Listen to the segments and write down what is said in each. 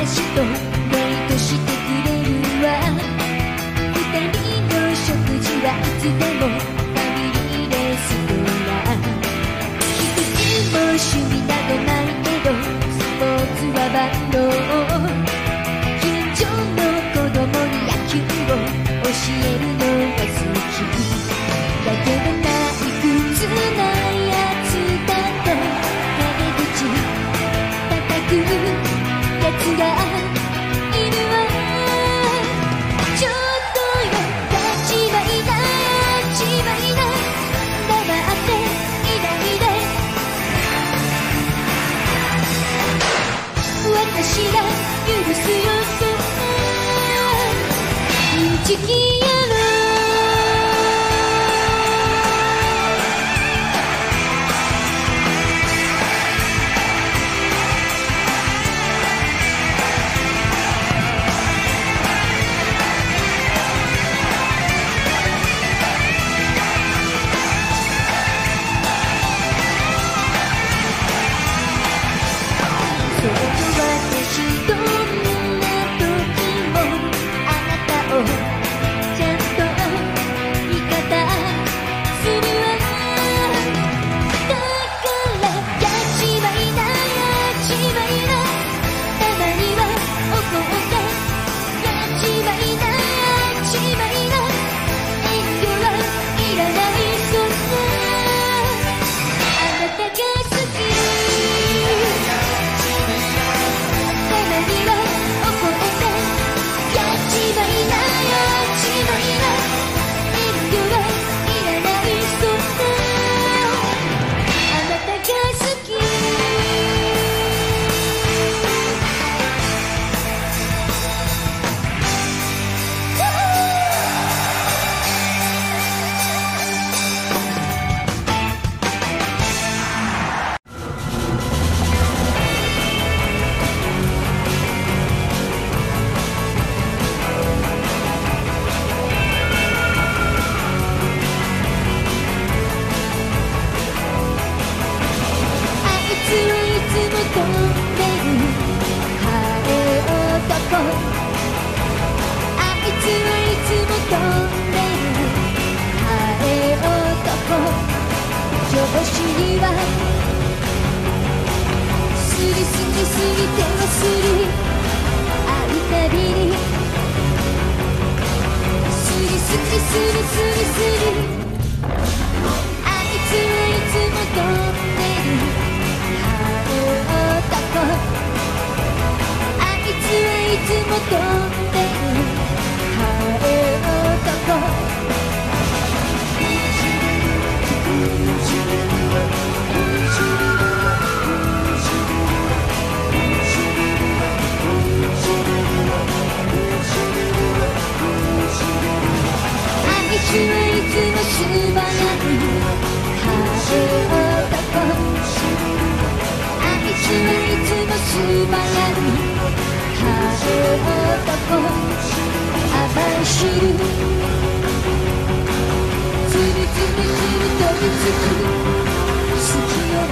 私と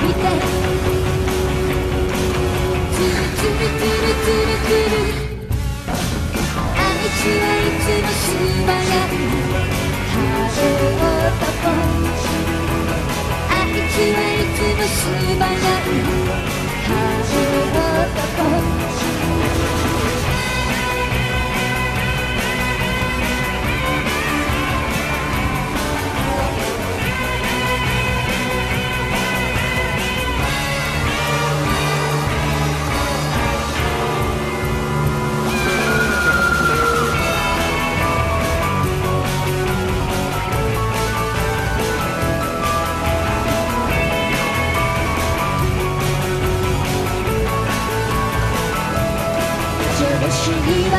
ツルツルツルツルツルあいつはいつも素早く風お飛ぼうあいつはいつも素早く風を飛ぼう Go!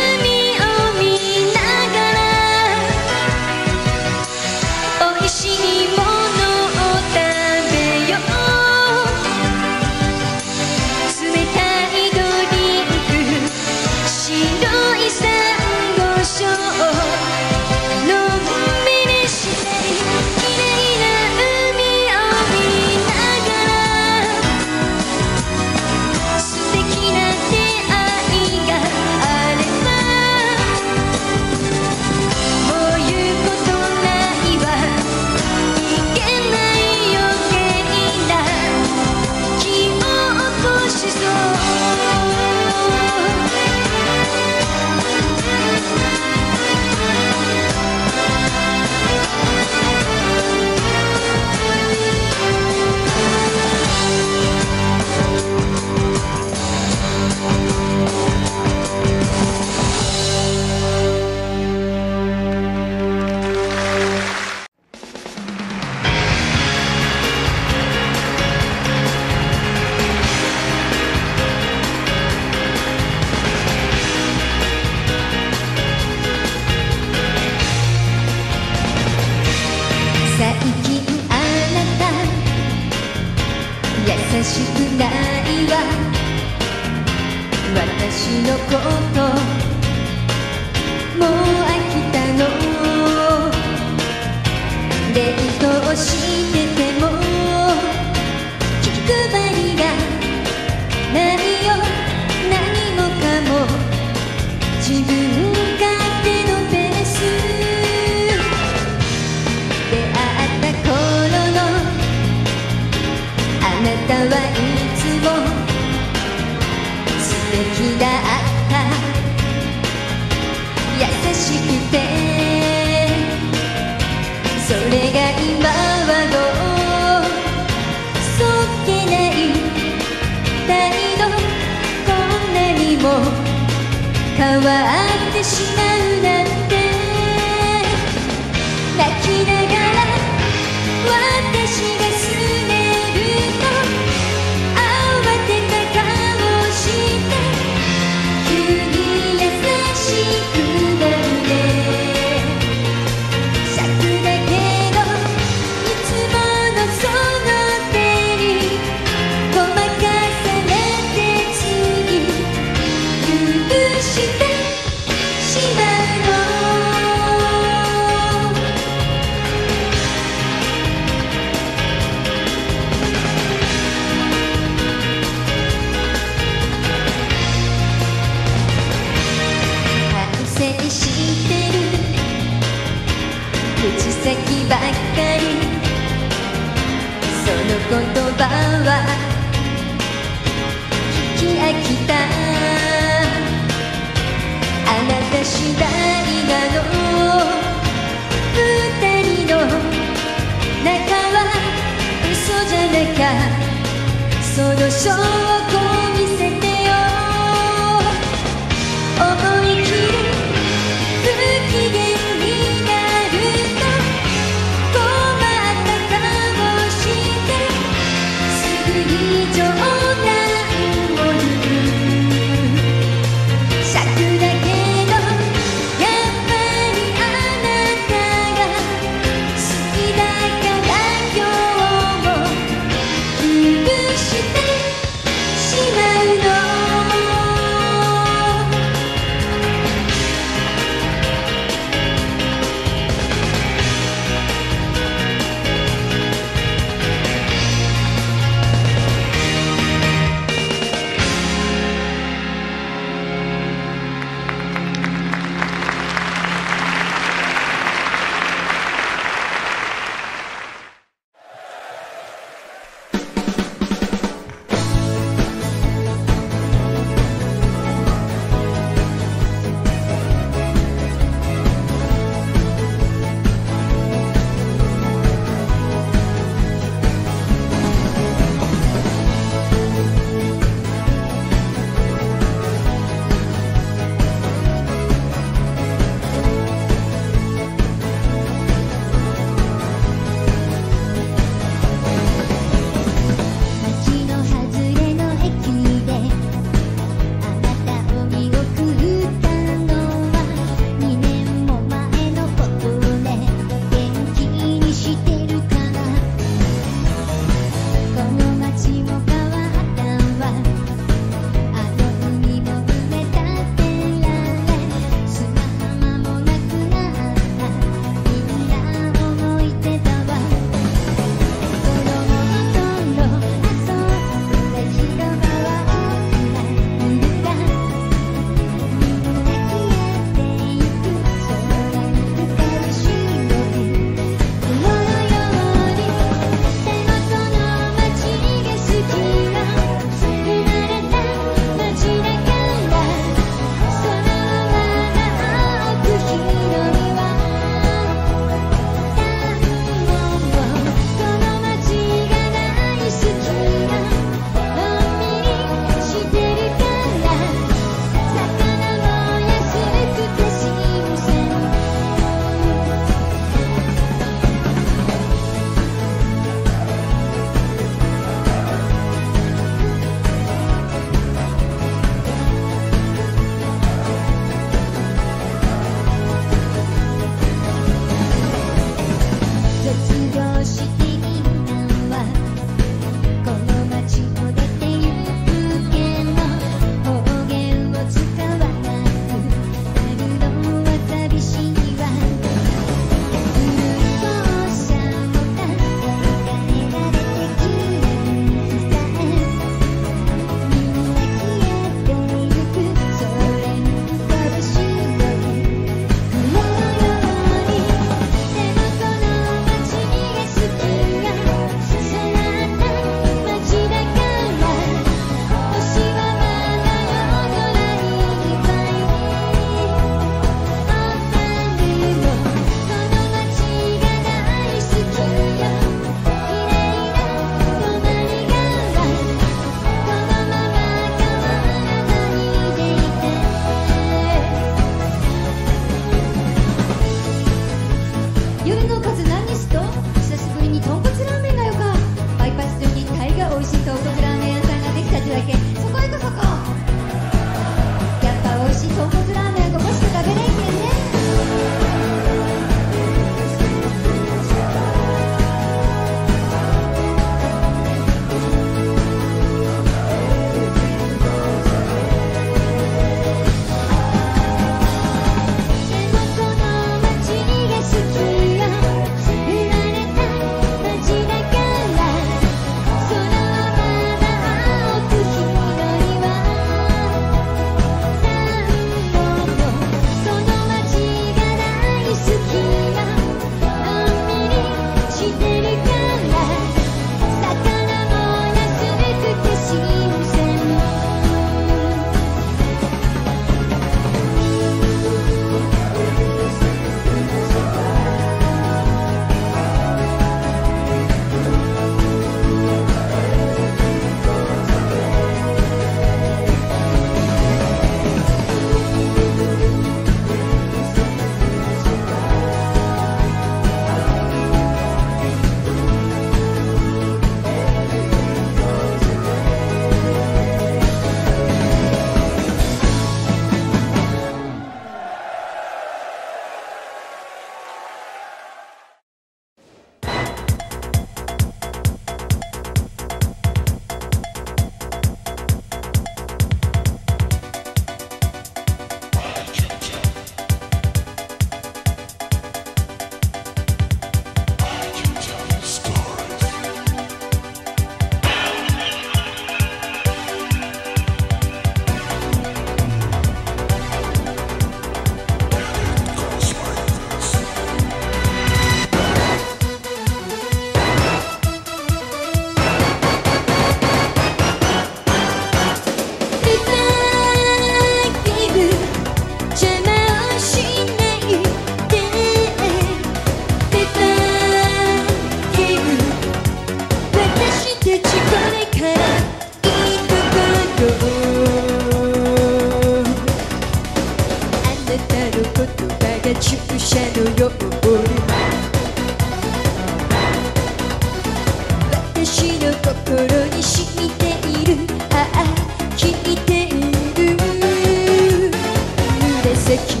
você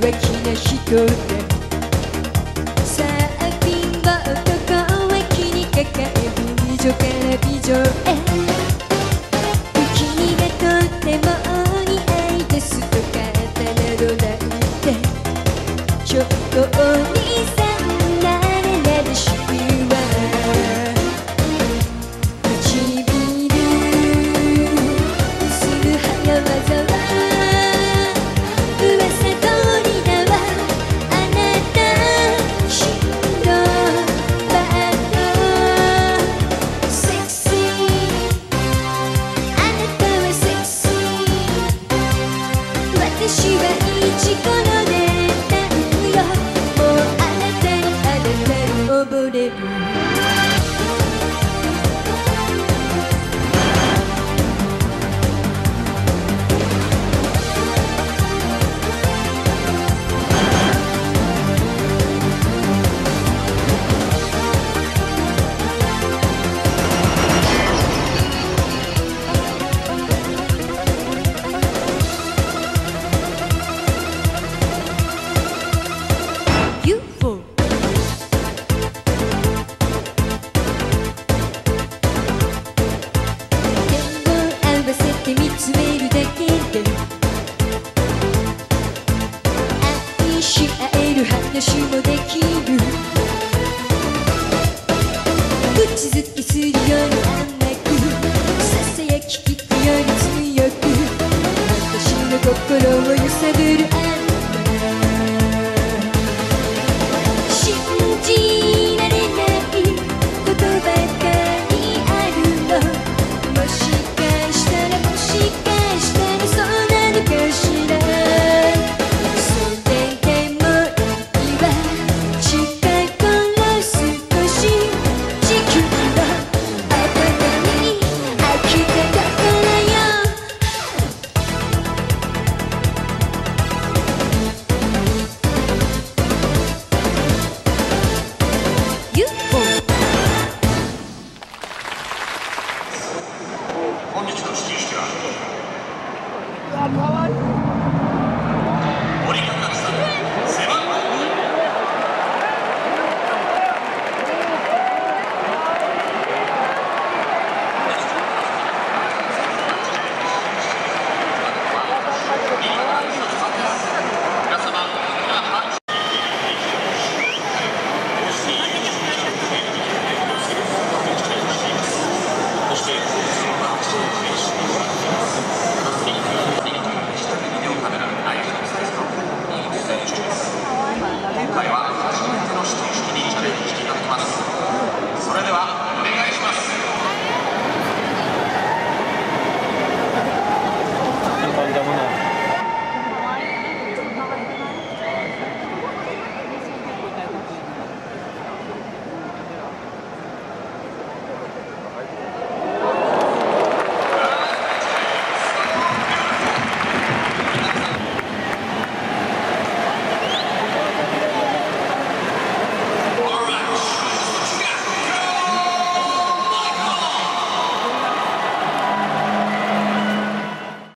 さあ人でサーフにかかえ美女から美女へ。